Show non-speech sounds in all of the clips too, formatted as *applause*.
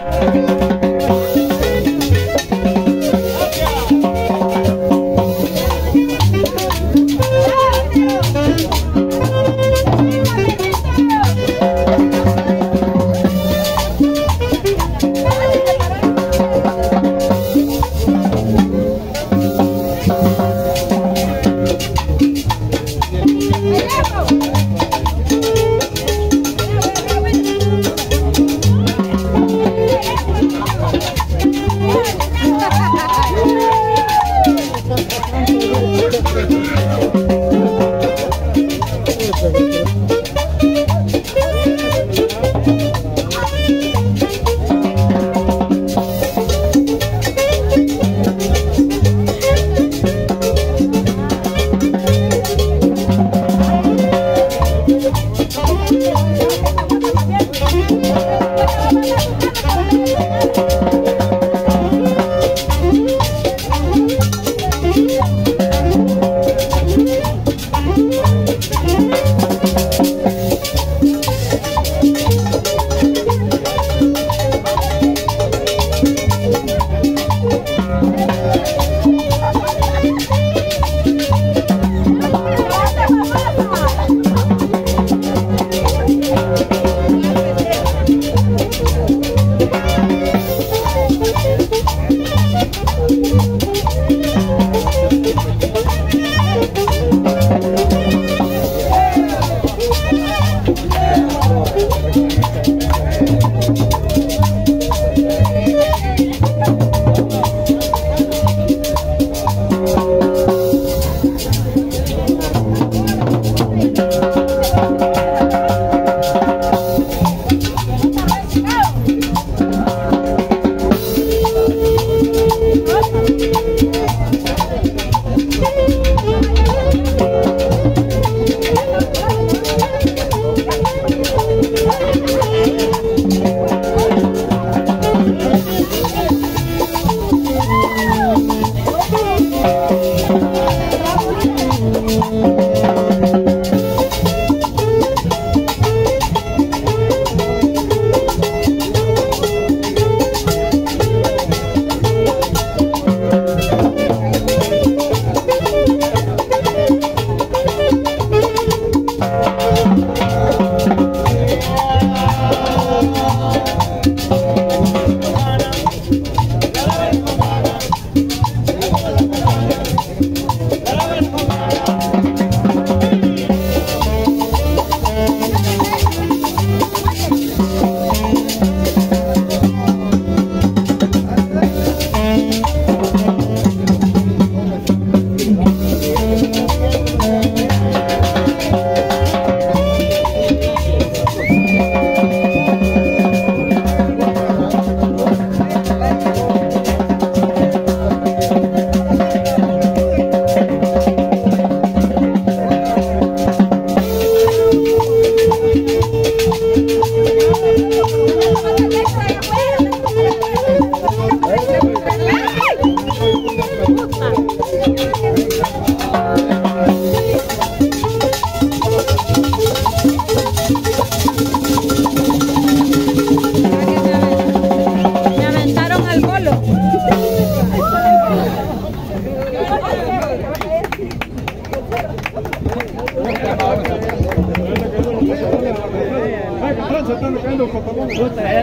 Me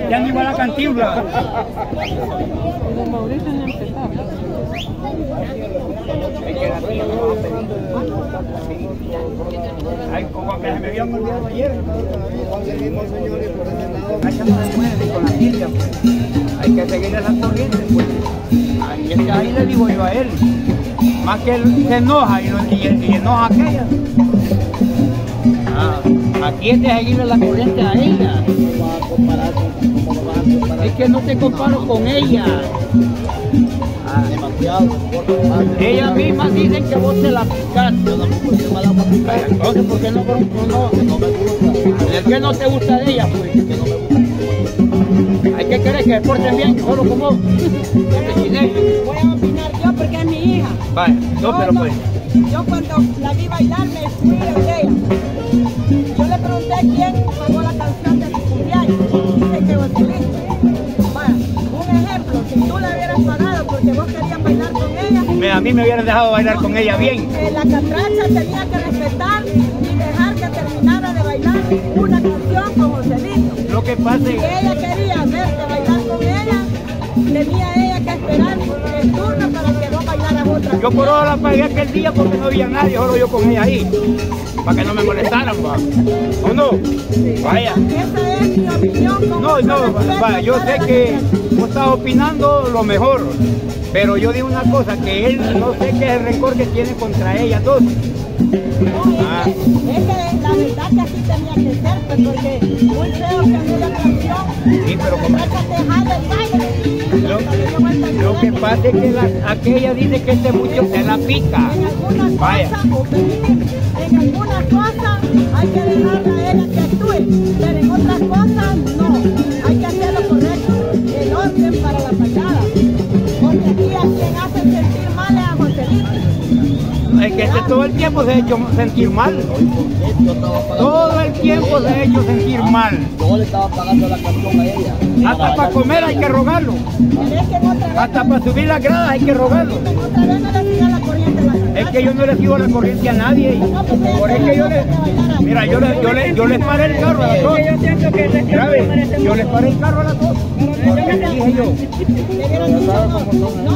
Ya ni igual a cantinfla. Ay, como que se me había olvidado ayer. Con la Silvia. Hay que seguir esa corriente, pues. Ahí, le digo yo a él. Más que él se enoja y- y enoja a aquella. Ah, aquí es de seguirle la corriente a ella. Es que no te comparo con ella. Ah, Ella misma dice que vos te la picaste. Entonces, ¿por qué no? no, no, no me gusta. Es que no te gusta de ella, pues. Que no me gusta. Hay que querer que se porten bien, solo como. Voy a opinar yo porque es mi hija. Vaya, no, pero pues. Yo cuando la vi bailar mí me hubieran dejado bailar con ella bien. Eh, la catracha tenía que respetar y dejar que terminara de bailar una canción con Joselito. Lo que pasa Si es ella quería verte bailar con ella, tenía ella que esperar el turno para que no bailaras otra. yo por ahora la pagué aquel día porque no había nadie, solo yo con ella ahí. Para que no me molestaran, va. ¿O no? Vaya. Esa es mi opinión. No, no, va, yo sé que vos estás opinando lo mejor, pero yo digo una cosa, que él no sé qué es el rencor que tiene contra ella dos. No, es, Ah. que, es que la verdad que así tenía que ser, pues, porque muy feo que en una canción Sí, pero la como-. Lo, lo que pasa es que la- aquella dice que este mucho se la pica. En algunas Vaya. cosas, en algunas cosas hay que dejarla a ella que actúe, pero en otras cosas este todo el tiempo se ha hecho sentir mal. Todo el tiempo se ha hecho sentir mal. Hasta para comer hay que rogarlo. Hasta para subir las gradas hay que rogarlo. Es que yo no le sigo la corriente a nadie. y Por eso que yo le, mira, yo le, yo le, yo les paré el carro a las dos. ¿Sabe? Yo les paré el carro a las dos. No,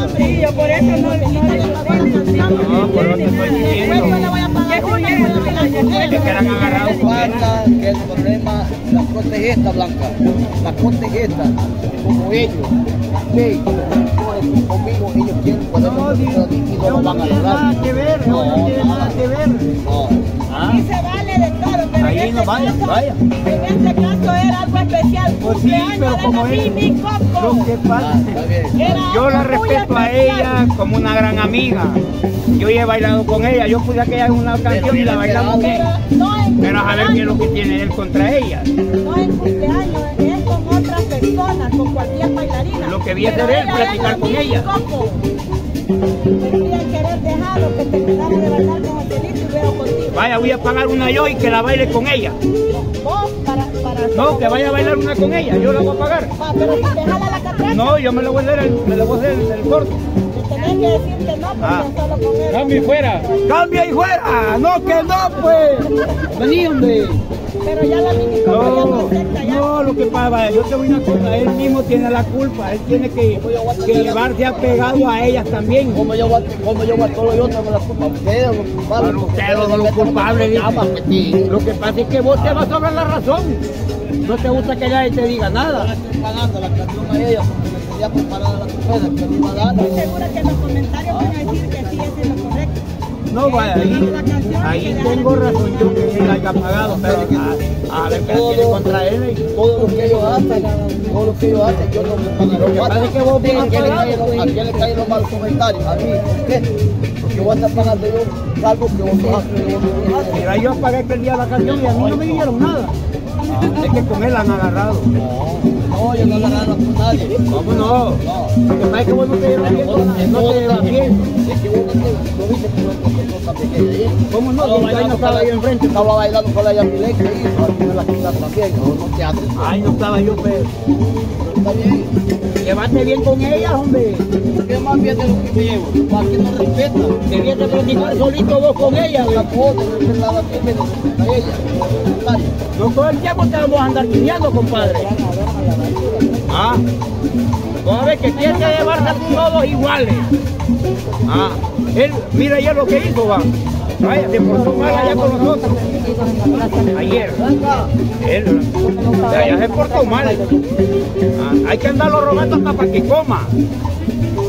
hombre, yo por eso no No, por que estoy diciendo. que eran agarrados. Pasa que el problema, la protesta blanca, la protesta, como ellos, conmigo ellos quieren poner No, y no no lo van a tiene nada lograr. que ver, no, no tiene nada que ver. No. Ah, Sí se vale de todo, pero Ahí en este no vaya, caso, vaya. en este caso era algo especial. Pues sí, pero de como la él, Coco. lo que pasa Ah, bien. Era Yo la respeto a ella como una gran amiga. Yo ya he bailado con ella. Yo puse aquella una canción y la bailamos bien. Pero no en Pero a ver qué es lo que tiene él contra ella. no en cumpleaños, otras personas, con cualquier bailarina. Lo que vi hacer platicar es la con ella. Debería querer dejarlo que terminara de bailar con Joselito y luego contigo. Vaya, voy a pagar una yo y que la baile con ella. Vos para, para No, que vaya a bailar una con ella. Yo la voy a pagar. Ah, pero si te jala la catracha, No, yo me lo voy a hacer el, me lo voy a hacer el, el corto. tenés que decir que no, porque Ah. solo con él. Cambia fuera. Cambia y fuera. No, que no, pues. *laughs* Vení, hombre. Pero ya la Mimi Coco ya no No, no, lo que pasa, yo te voy a una cosa, él mismo tiene la culpa, él tiene que, que llevarse apegado a ellas también. Como yo voy a- como yo a todo yo tengo la culpa. Ustedes los culpables. Bueno, ustedes son los culpables. Lo que pasa es que vos te vas sobre la razón. No te gusta que nadie te diga nada. estoy pagando la canción a ella porque me quería preparar la sorpresa que me iba a dar. Estoy segura que en los comentarios van a decir que sí, es lo correcto. No, vaya, ahí, ahí tengo razón yo que él haya pagado, pero a, a ver qué tiene contra él. y- Todo lo que ellos hacen, todo lo que ellos hacen, yo no me pago. Lo que pasa es que vos bien ¿A quién le caen los- pues. ¿A quién le caen los malos comentarios? A mí, ¿por qué? Porque voy a estar pagando yo algo que vos no haces, que vos no haces. Mira, yo pagué aquel día la canción y a mí no me dijeron nada. Es que con él la han agarrado. No, yo no le agarro con nadie. ¿Cómo no? No. Lo que pasa es que vos no te llevas bien, no te llevas bien. Es que vos no no viste que no ahí. ¿Cómo no? Ahí no estaba yo enfrente. Estaba bailando con la Yamileque ahí, aquí en la esquina también, no, no te haces. Ay, no estaba yo, pero Está bien. Llevaste bien con ella, hombre. ¿Qué más bien de lo que me llevo? ¿Para qué no respeta? Debías de platicar solito vos con ella, La puedo respetar a a ella. No todo el tiempo te vamos a andar guiando, compadre. Ah, vos a ver que quiere llevarse a todos iguales. Ah, él, mira ya lo que hizo, va. Vaya, se portó mal allá con nosotros. Ayer. Él, allá se portó mal. Ah, hay que andarlo rogando hasta para que coma.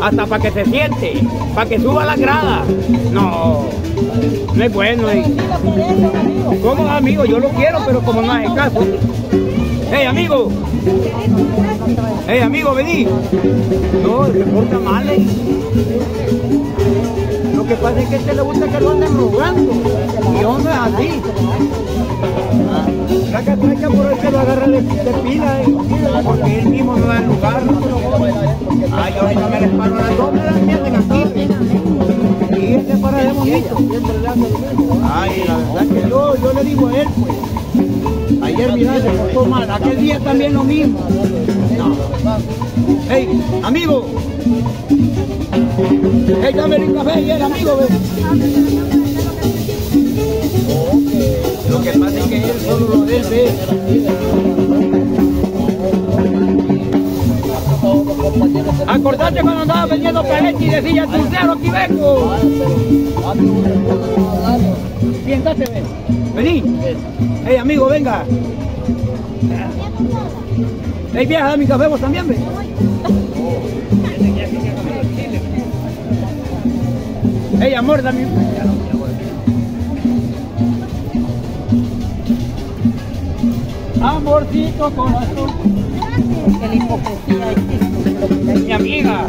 Hasta para que se siente. Para que suba la grada. No, no es bueno. eh. Eso, amigo. Yo lo quiero, pero como no hace caso. Hey, amigo. Hey, amigo, vení. No, se porta mal. eh. Que pasa es que a este le gusta que lo anden rogando. Y yo no es así. Ah, La catraca por eso lo agarra de, de pila, eh, porque él mismo no da el lugar. Ay, ahorita me les paro a las dos, me las entienden aquí. Y se para de bonito. Ay, la verdad que yo, yo le digo a él, pues, ayer mira se portó mal, aquel día también lo mismo. Hey, amigo. Hey, dame el café y el amigo, ve. Lo que pasa es que él solo lo debe. Acordate cuando andaba vendiendo paletes y decía, dulcero, aquí vengo. Siéntate, ven. Vení. Hey, amigo, venga. Hey, vieja, dame mi café vos también, ven. Hey, amor, dame Amorcito corazón. Que la hipocresía existe. Mi amiga.